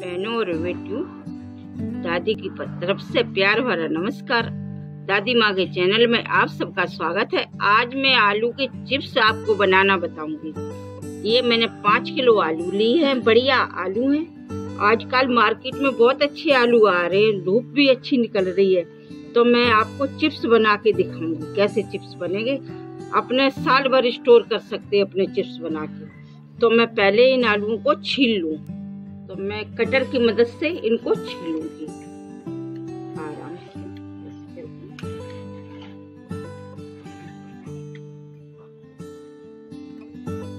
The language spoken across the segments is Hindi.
बहनों और बेटियों, दादी की तरफ़ से प्यार भरा नमस्कार। दादी माँ के चैनल में आप सबका स्वागत है। आज मैं आलू के चिप्स आपको बनाना बताऊँगी। ये मैंने पाँच किलो आलू ली है, बढ़िया आलू है। आजकल मार्केट में बहुत अच्छे आलू आ रहे हैं, धूप भी अच्छी निकल रही है। तो मैं आपको चिप्स बना के दिखाऊँगी, कैसे चिप्स बनेंगे। अपने साल भर स्टोर कर सकते हैं अपने चिप्स बना के। तो मैं पहले इन आलुओं को छील लूँ। तो मैं कटर की मदद से इनको छीलूँगी। से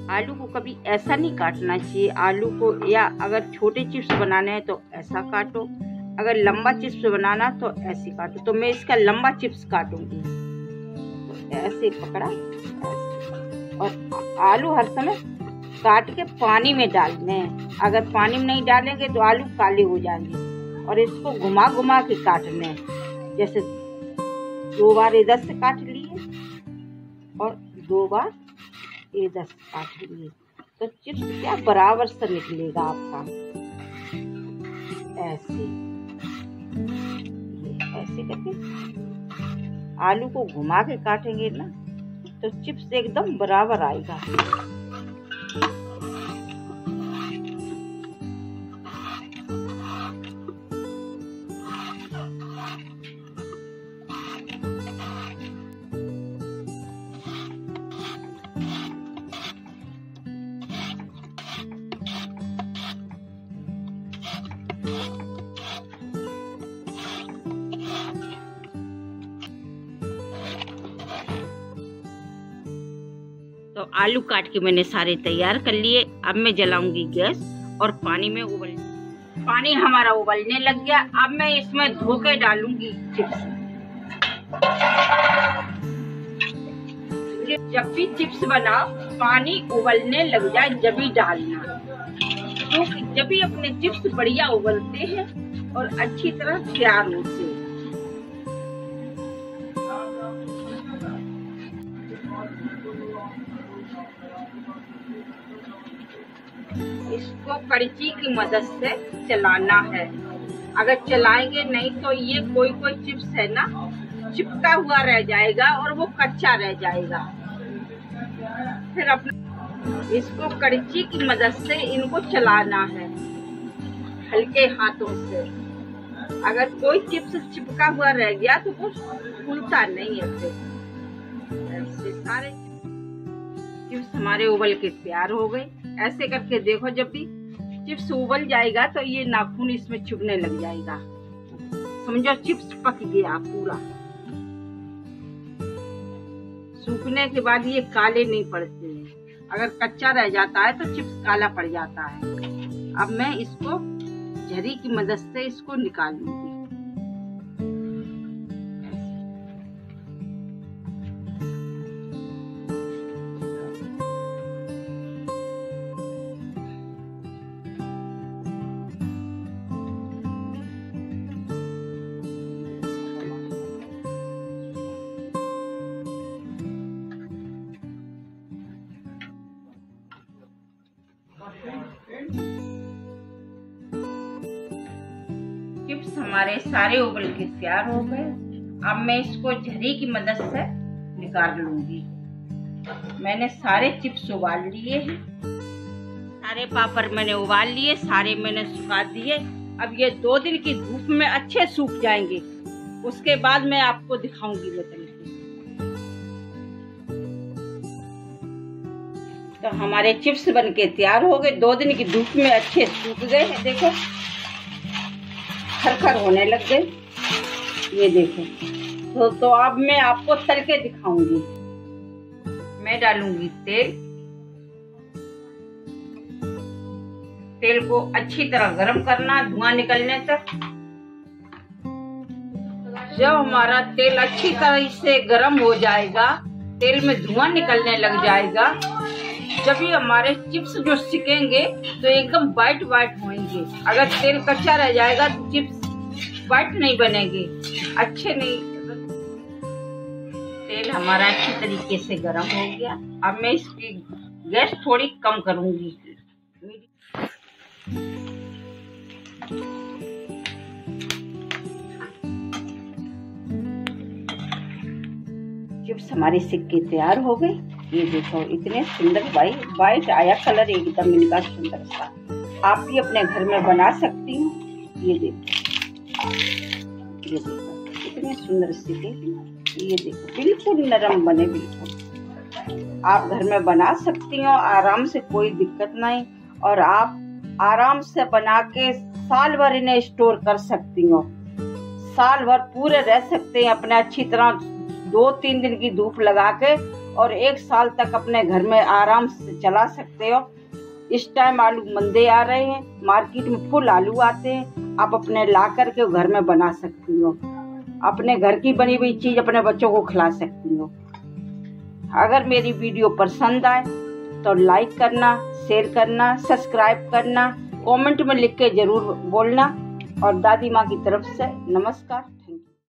आलू को कभी ऐसा नहीं काटना चाहिए। आलू को या अगर छोटे चिप्स बनाने हैं तो ऐसा काटो। अगर लंबा चिप्स बनाना तो ऐसे काटो। तो मैं इसका लंबा चिप्स काटूँगी। तो ऐसे पकड़ा। और आलू हर समय काट के पानी में डालने हैं। अगर पानी में नहीं डालेंगे तो आलू काले हो जाएँगे और इसको घुमा घुमा के काटने जैसे दो बार इधर से काट लिए और दो बार इधर से काट लिए। तो चिप्स क्या बराबर से निकलेगा आपका? ऐसे। ऐसे करके आलू को घुमा के काटेंगे ना तो चिप्स एकदम बराबर आएगा। तो आलू काट के मैंने सारे तैयार कर लिए। अब मैं जलाऊँगी गैस और पानी में उबल पानी हमारा उबलने लग गया। अब मैं इसमें धोके डालूँगी चिप्स। जब भी चिप्स बनाओ, पानी उबलने लग जाए जब भी डालना। क्योंकि तो जब भी अपने चिप्स बढ़िया उबलते हैं और अच्छी तरह तैयार होते हैं। इसको कड़ची की मदद से चलाना है। अगर चलाएँगे नहीं तो ये कोई कोई चिप्स है ना, चिपका हुआ रह जाएगा और वो कच्चा रह जाएगा। फिर अपने इसको कड़ची की मदद से इनको चलाना है, हल्के हाथों से। अगर कोई चिप्स चिपका हुआ रह गया तो वो फूलता नहीं है फिर। सारे चिप्स हमारे उबल के तैयार हो गए। ऐसे करके देखो जब भी, चिप्स उबल जाएगा तो ये नाखून इसमें चुभने लग जाएगा। समझो, चिप्स पक गया पूरा। सूखने के बाद ये काले नहीं पड़ते हैं। अगर कच्चा रह जाता है तो चिप्स काला पड़ जाता है। अब मैं इसको, झरी की मदद से इसको निकाल लूँगी। चिप्स हमारे सारे उबल के तैयार हो गए। अब मैं इसको झरी की मदद से निकाल लूँगी। मैंने सारे चिप्स उबाल लिए हैं। सारे पापड़ मैंने उबाल लिए, सारे मैंने सुखा दिए। अब ये दो दिन की धूप में अच्छे सूख जाएँगे। उसके बाद मैं आपको दिखाऊँगी बदल के तो हमारे चिप्स बन के तैयार हो गए। दो दिन की धूप में अच्छे सूख गए हैं, देखो। खरखर होने लग गए। ये देखो। तो तो अब मैं आपको तल के दिखाऊँगी। मैं डालूँगी तेल। तेल को अच्छी तरह गरम करना, धुआँ निकलने तक। जब हमारा तेल अच्छी तरह से गरम हो जाएगा, तेल में धुआँ निकलने लग जाएगा जब भी हमारे चिप्स जो सिकेंगे तो एकदम वाइट वाइट होंगे अगर तेल कच्चा रह जाएगा तो चिप्स वाइट नहीं बनेंगे। अच्छे नहीं। तेल हमारा अच्छी तरीके से गर्म हो गया। अब मैं इसकी गैस थोड़ी कम करूँगी। चिप्स हमारे सिक्के तैयार हो गए। ये देखो, इतने सुंदर वाइट वाइट आया कलर एकदम इनका सुंदर सा। आप भी अपने घर में बना सकती हो। ये देखो। ये देखो, इतने सुंदर सिक्के ये देखो, बिल्कुल नरम बने, बिल्कुल। आप घर में बना सकती हो, आराम से कोई दिक्कत नहीं। और आप आराम से बना के साल भर इन्हें स्टोर कर सकती हो। साल भर पूरे रह सकते हैं, अपने अच्छी तरह दो तीन दिन की धूप लगा के और एक साल तक अपने घर में आराम से चला सकते हो। इस टाइम आलू मंदे आ रहे हैं मार्केट में फुल आलू आते हैं, आप अपने ला करके घर में बना सकती हो। अपने घर की बनी हुई चीज़ अपने बच्चों को खिला सकती हो। अगर मेरी वीडियो पसंद आए तो लाइक करना शेयर करना सब्सक्राइब करना कमेंट में लिख के ज़रूर बोलना। और दादी माँ की तरफ़ से नमस्कार।